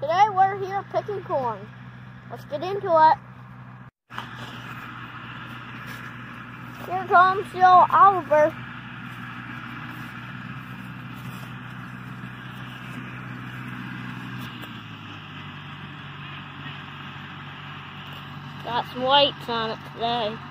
Today we're here picking corn. Let's get into it. Here comes Joe Oliver. Got some weights on it today.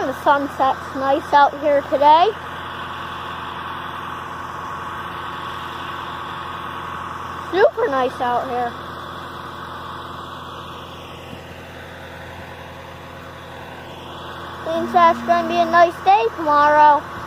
And the sunset's nice out here today. Super nice out here. Seems that's going to be a nice day tomorrow.